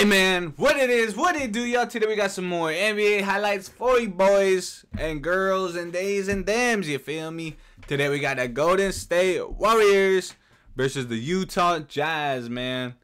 Hey man, what it is, what it do, y'all? Today we got some more NBA highlights for you boys and girls and days and dams, you feel me? Today we got the Golden State Warriors versus the Utah Jazz, man.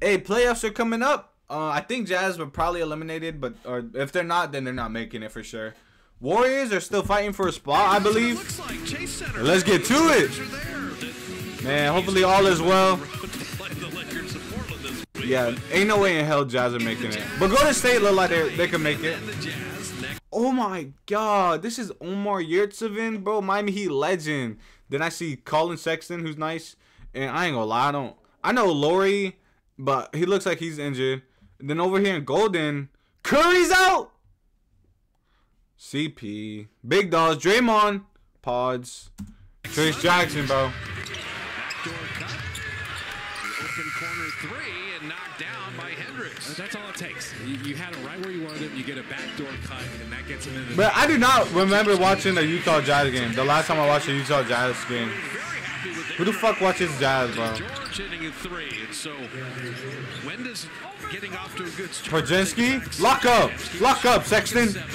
Hey, playoffs are coming up. Uh, I think Jazz were probably eliminated, but or if they're not, then they're not making it for sure. Warriors are still fighting for a spot, I believe. Let's get to it. Man, hopefully all is well. Yeah, ain't no way in hell Jazz are making it. But Golden State look like they they can make it. Oh my god, this is Omer Yurtseven, bro. Miami Heat legend. Then I see Collin Sexton, who's nice. And I ain't gonna lie, I don't I know Lauri, but he looks like he's injured. And then over here in Golden, Curry's out. CP. Big dogs, Draymond, Pods. Trayce Jackson, bro. Open corner three and knocked down by Hendricks. That's all it takes. You, you had him right where you wanted him. You get a backdoor cut, and that gets him into the. But I do not remember watching a Utah Jazz game. The last time I watched a Utah Jazz game. Who the fuck watches Jazz, bro? George hitting a three, and so Wenda's getting off to a good start. Podziemski, lock up, lock up, Sexton. Brandon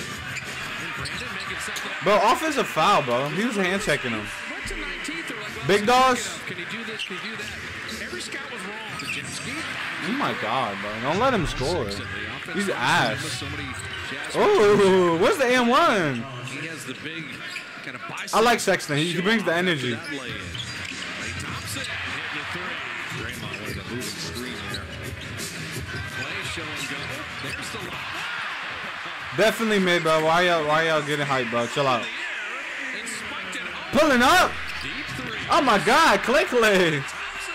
making second. Bro, offensive foul, bro. He was hand checking him. Went to 19th. They're like, Big dogs. Can he do this? Can he do that? Oh my god, bro. Don't let him score. He's ass. Oh, where's the M1? He the. I like Sexton. He, brings the energy. Definitely mid, bro. Why y'all why y'all getting hyped, bro? Chill out. Pulling up. Oh my god, Klay Klay. Thompson.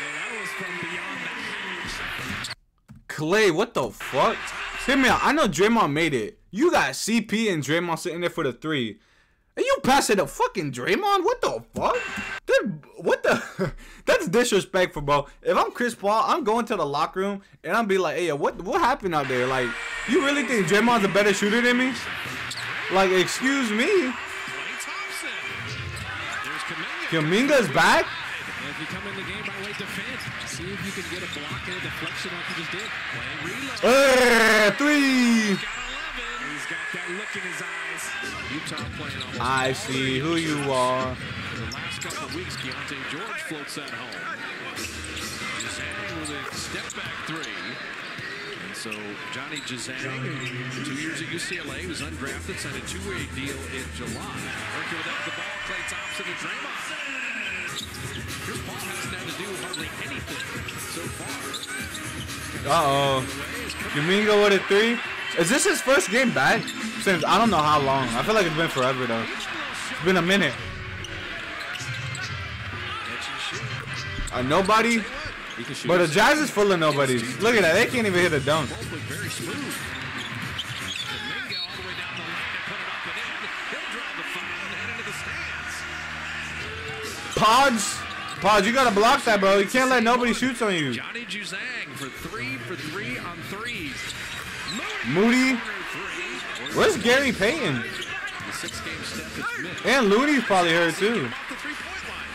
And that was from beyond the Klay, what the fuck? Hear me out. I know Draymond made it. You got CP and Draymond sitting there for the three. And you pass it to fucking Draymond? What the fuck? Dude, what the? That's disrespectful, bro. If I'm Chris Paul, I'm going to the locker room and I'm be like, hey, what what happened out there? Like, you really think Draymond's a better shooter than me? Like, excuse me. Klay Thompson. There's Kuminga. Kuminga's back? And if you come in the game by way defense, see if you can get a block and a deflection like you just did. Reload. Uh, three. He's got that look in his eyes. Utah playing almost I see who you are. The last couple of weeks, Keyonte George floats that home. With a step back three. And so Johnny Juzang, two years at UCLA, was undrafted, signed a two-way deal in July. Working without the ball, Klay Thompson and Draymond. Chris Paul hasn't had to do hardly anything so. Uh oh. Kuminga with a three. Is this his first game back? Since I don't know how long. I feel like it's been forever though. It's been a minute. Nobody. But the Jazz is full of nobodies. Look at that. They can't even hit a dunk. Pods. Pods, you gotta block that, bro. You can't let nobody shoot on you. Johnny Juzang for three for three on threes. Moody. Where's Gary Payton? The six-game step is missed. And Looney's probably hurt too. Off the three-point line.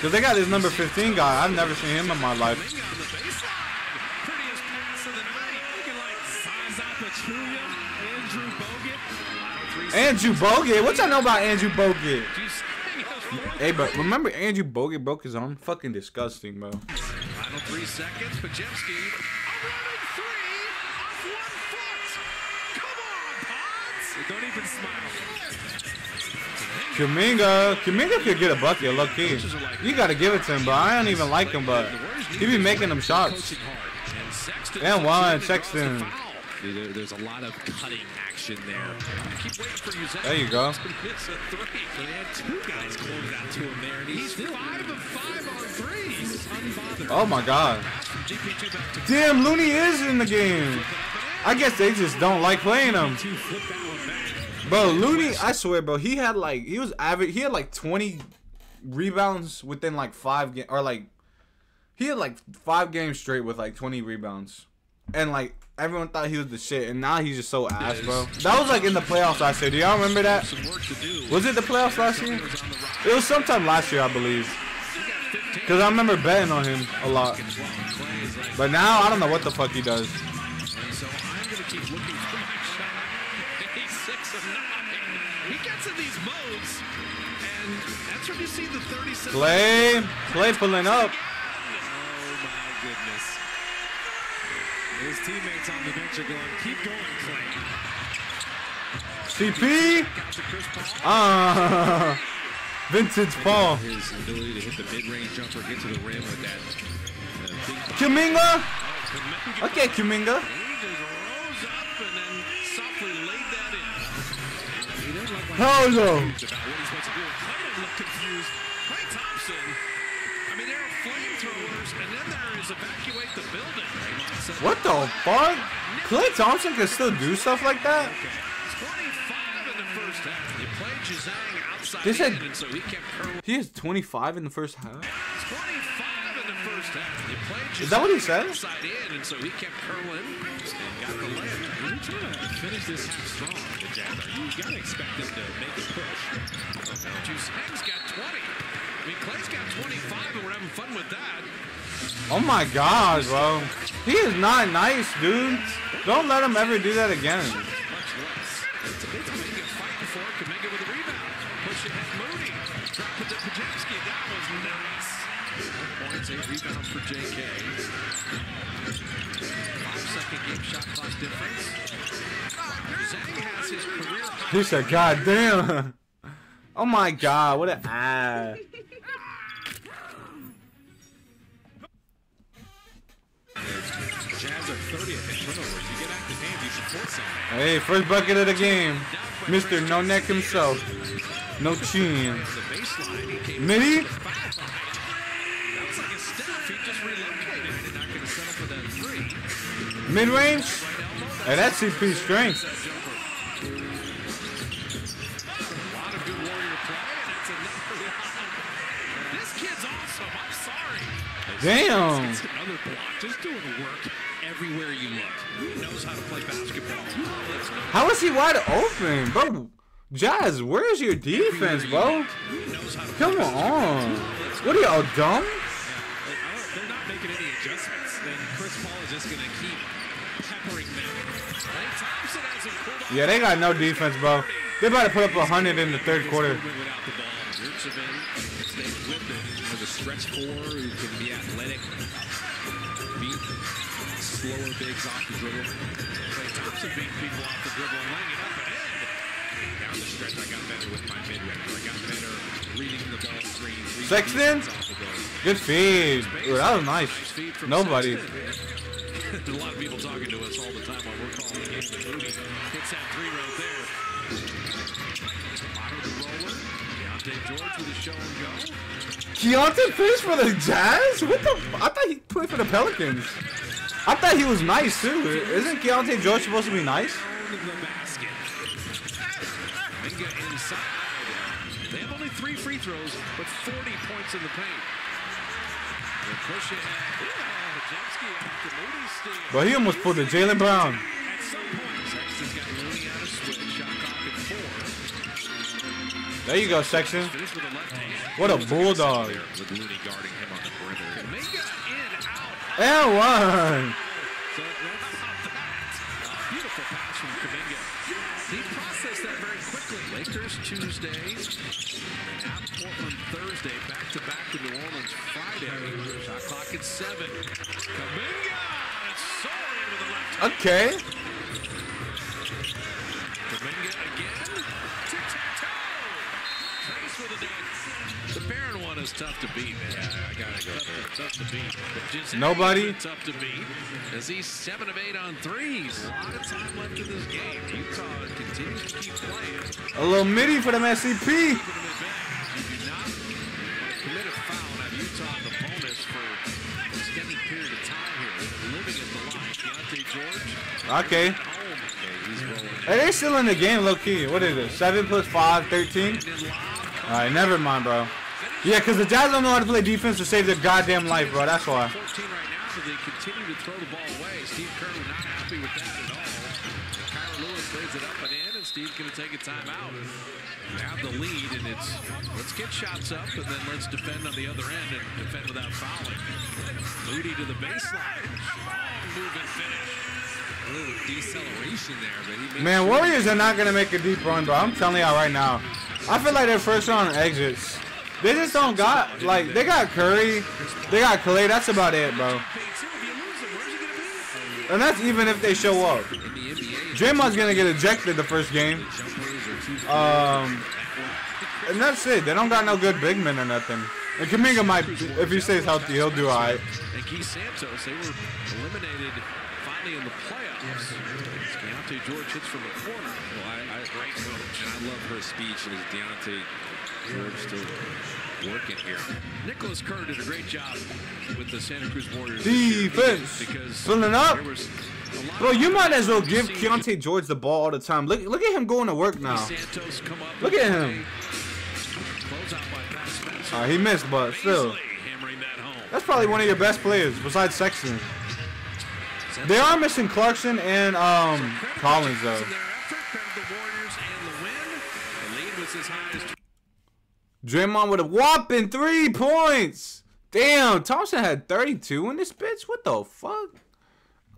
Cause they got this number 15 guy. I've never seen him in my life. Kuminga on the baseline. Prettiest pass of the night. Looking like Zaza Pachulia, Andrew Bogut. Andrew Bogut. What y'all know about Andrew Bogut? Juzang. Hey, but remember Andrew Bogut broke his arm? Fucking disgusting, bro. Final three seconds. Podziemski. A running three off one foot. Come on, Pods. Don't even smile. Kuminga, Kuminga could get a bucket, low key. You gotta give it to him, but I don't even like him, but he be making them shots. And Sexton. And one, succeeded to Sexton. draw the foul. Dude, there- there's a lot of cutting action there. Keep waiting for Juzang. There you go. Miss a three. So they had two guys close out to him there, and he's, He's still of five on threes. Oh my god. GP2 back to Damn, Looney is in the game. I guess they just don't like playing him. Two flip that one back. Bro, Looney, I swear, bro, he had like he was average. He had like 20 rebounds within like five games, or like he had like five games straight with like 20 rebounds, and like everyone thought he was the shit, and now he's just so ass, bro. That was like in the playoffs last year. Do y'all remember that? some work to do. Was it the playoffs last year? Was on the rise. It was sometime last year, I believe. Because I remember betting on him a lot. But now, I don't know what the fuck he does. And so I'm going to keep looking for my shot. He's six of nine. He gets in these modes, and that's when you see the 37. Klay, Klay pulling up. Oh my goodness. His teammates on the bench are going, keep going, Klay. CP. Ah, Vintage Paul. His ability to hit the mid-range jumper, get to the rim with that uh. Kuminga. Kuminga. Okay, Kuminga. He just rose up and then softly laid that in. He doesn't look like Hell no. he's about what he's supposed to do. Klay didn't look confused. Klay Thompson. I mean, there are flamethrowers, and then there is evacuate the building. What the fuck? Klay Thompson can still do stuff like that? 25 in the first half. They played Juzang outside They said- in, and so he kept curling. He is 25 in the first half. 25 in the first half. They played Juzang Is that what he said? in, and so he kept curling and got the layup. They're trying to finish this half strong, the Jazz are. You got to expect them to make a push. Juzang's got 20. I mean, Klay's got 25, and we're having fun with that. Oh my god, bro. He is not nice, dude. Don't let him ever do that again. Much less. It's Kuminga fighting for it. Kuminga with a rebound. Push ahead, Moody. Drop it to Podziemski. That was nice. Four points, eight rebounds for JK. Five second game shot clock difference. Zhang has his career. He said, God damn. Oh my god, what an ad. Hey, first bucket of the game. Mr. No Neck himself. No chin. Three. Mid range? Hey, that's CP strength. Damn. Just doing work everywhere you look. How is he wide open, bro? Jazz, where's your defense, bro? Come on. What are y'all dumb? They're not making any adjustments. Then Chris Paul is just to keep peppering them. Yeah, they got no defense, bro. They about to put up 100 in the third quarter. Movement without the ball. Roots him in. Stays with it. Has a stretch four who can be athletic. Beat slower bigs off the dribble. Klay Thompson beating people off the dribble and laying it up ahead. Down the stretch, I got better with my mid-range. I got better reading the ball screens. Sexton? defense off the ball. Good feed. Ooh, that was nice. Nobody. Sexton. a lot of people talking to us all the time while we're calling the Moody hits that three right there. The roller. Keyonte George with a show and go. Keyonte plays for the Jazz? What the? I thought he played for the Pelicans. I thought he was nice too. Isn't Keyonte George supposed to be nice? Down to the basket. Minga inside. They have only three free throws, but 40 points in the paint. They push ahead. Yeah, Jemski after Moody steal. But he almost pulled the Jaylen Brown. At some point, Sexton's got Mooney out of split. Shot clock at four. There you go, section. Finish with a left hand. What a bulldog. There with Lakers Tuesday, and at Portland Thursday, back to back to New Orleans Friday. Shot clock at seven. Kuminga it's soaring with the left. Okay. Baron tough to beat, man. I gotta go there. Tough to beat. But Juzang Nobody? is Tough to beat. As he's seven of eight on threes. A lot of time left in this game. Utah continues to keep playing. A little midi for them SCP. Giving them advantage. You do not commit a foul and Utah the bonus for extended period of time here. Living at the line. Keyonte George. Okay. Home. Okay. Hey, they still in the game, low key. What is it? 7 plus 5, 13? Alright, never mind, bro. Yeah, because the Jazz don't know how to play defense to save their goddamn life, bro. That's why. 14 right now. and they continue to throw the ball away. Steve Kerr not happy with that at all. Kira Lewis brings it up and in, and Steve's going to take a timeout. They have the lead, and it's let's get shots up, and then let's defend on the other end and defend without fouling. Moody to the baseline. Strong move and finish. A deceleration there, but he made Man, Warriors are not gonna make a deep run, bro. I'm telling y'all right now. I feel like their first round exits. They just don't got like they got Curry, they got Klay. That's about it, bro. And that's even if they show up. Draymond's gonna get ejected the first game. Um, and that's it. They don't got no good big men or nothing. And Kuminga might, if he stays healthy, he'll do alright. And Santos, they were eliminated finally in the playoffs. Keyonte George hits from the corner. Well, I, I, Great coach. And I love her speech. And is Keyonte George still working here? Nicholas Kerr did a great job with the Santa Cruz Warriors. Defense. Because Filling up. there was Bro, you might as well give See Keyonte George the ball all the time. Look, look at him going to work now. Santos come up Look at him. Close out by Pat Spencer. Uh, he missed, but still. Easily hammering that home. That's probably one of your best players besides Sexton. They are missing Clarkson and um Collins though. Draymond with a whopping three points. Damn, Thompson had 32 in this bitch. What the fuck?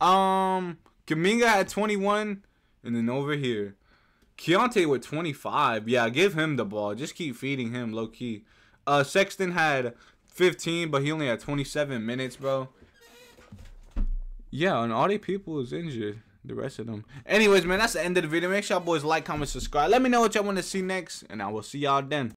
Um, Kuminga had 21, and then over here, Keyonte with 25. Yeah, give him the ball. Just keep feeding him low key. Uh, Sexton had 15, but he only had 27 minutes, bro. Yeah, and all the people is injured. The rest of them. Anyways, man, that's the end of the video. Make sure y'all boys like, comment, subscribe. Let me know what y'all want to see next, and I will see y'all then.